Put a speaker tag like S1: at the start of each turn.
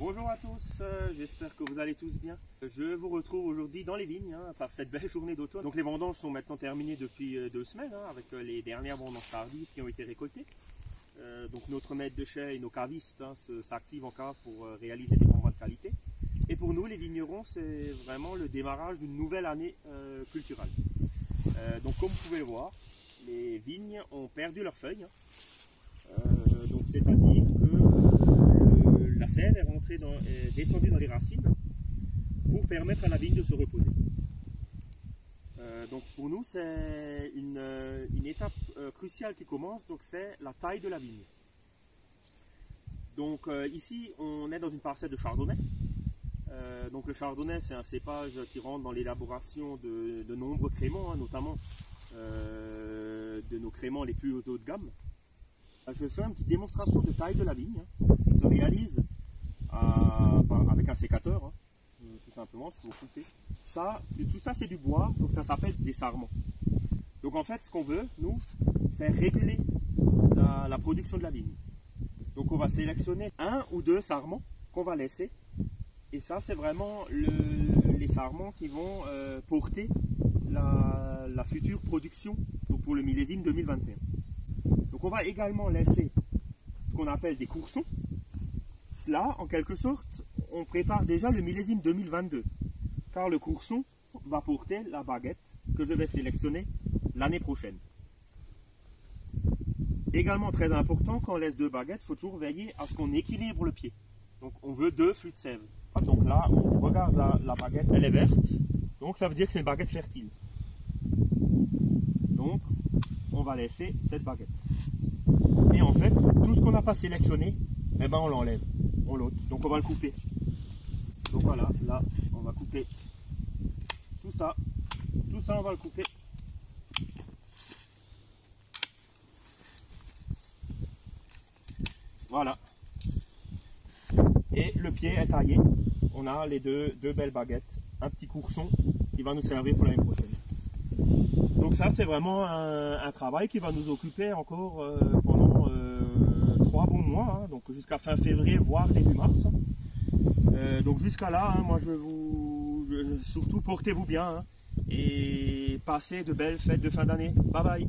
S1: Bonjour à tous, euh, j'espère que vous allez tous bien. Je vous retrouve aujourd'hui dans les vignes hein, par cette belle journée d'automne. Donc les vendanges sont maintenant terminées depuis euh, deux semaines hein, avec euh, les dernières vendanges tardives qui ont été récoltées. Donc notre maître de chai et nos cavistes hein, s'activent en pour réaliser des vins de qualité. Et pour nous les vignerons c'est vraiment le démarrage d'une nouvelle année culturelle. Donc comme vous pouvez le voir, les vignes ont perdu leurs feuilles. hein. Euh, donc c'est-à-dire que euh, le- la sève est rentrée descendue dans les racines pour permettre à la vigne de se reposer. Euh, donc pour nous c'est une, euh, étape euh, cruciale qui commence, donc c'est la taille de la vigne. Donc ici on est dans une parcelle de chardonnay. Donc le chardonnay c'est un cépage qui rentre dans l'élaboration de, nombreux créments, hein, notamment de nos créments les plus haut de gamme. Je vais faire une petite démonstration de taille de la vigne. hein. Ça se réalise à- par- avec un sécateur, hein, euh, tout simplement. Ça, tout ça c'est du bois, donc ça s'appelle des sarments. Donc en fait, ce qu'on veut, nous, c'est réguler la, production de la vigne. Donc on va sélectionner un ou deux sarments qu'on va laisser. Et ça, c'est vraiment le- les sarments qui vont euh, porter la, future production pour le millésime 2021. Donc on va également laisser ce qu'on appelle des coursons. Là, en quelque sorte, on prépare déjà le millésime 2022. Car le courson va porter la baguette que je vais sélectionner l'année prochaine. Également très important, quand on laisse deux baguettes, il faut toujours veiller à ce qu'on équilibre le pied. Donc on veut deux flux de sève. Ah, Donc là, on regarde la, la baguette, elle est verte. Donc ça veut dire que c'est une baguette fertile. Donc on va laisser cette baguette. Et en fait, tout ce qu'on n'a pas sélectionné, eh ben on l'enlève, on l'ôte. Donc on va le couper. Donc voilà, là, on va couper tout ça. Tout ça, on va le couper. Voilà. Et le pied est taillé. On a les deux, belles baguettes. Un petit courson qui va nous servir pour l'année prochaine. Donc ça, c'est vraiment un, un travail qui va nous occuper encore euh, pendant euh, trois bons mois, hein, donc jusqu'à fin février, voire début mars. Euh, donc jusqu'à là, hein, moi je vous, surtout portez-vous bien hein, et passez de belles fêtes de fin d'année. Bye bye.